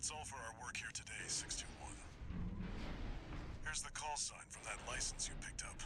That's all for our work here today, 621. Here's the call sign from that license you picked up.